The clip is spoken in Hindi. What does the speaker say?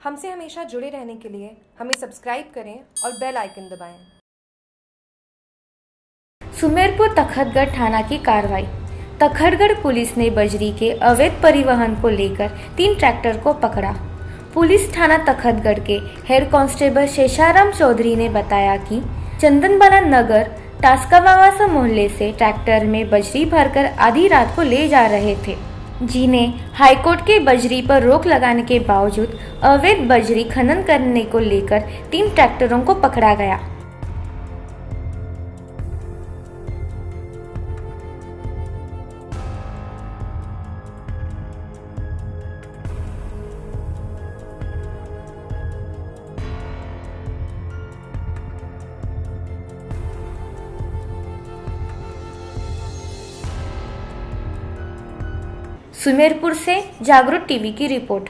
हमसे हमेशा जुड़े रहने के लिए हमें सब्सक्राइब करें और बेल आइकन दबाएँ। सुमेरपुर तखतगढ़ थाना की कार्रवाई। तखतगढ़ पुलिस ने बजरी के अवैध परिवहन को लेकर तीन ट्रैक्टर को पकड़ा। पुलिस थाना तखतगढ़ के हेड कांस्टेबल शेषाराम चौधरी ने बताया कि चंदनबाला नगर टास्कावासा मोहल्ले से ट्रैक्टर में बजरी भरकर आधी रात को ले जा रहे थे। जिन्हें हाईकोर्ट के बजरी पर रोक लगाने के बावजूद अवैध बजरी खनन करने को लेकर तीन ट्रैक्टरों को पकड़ा गया। सुमेरपुर से जागरूक टीवी की रिपोर्ट।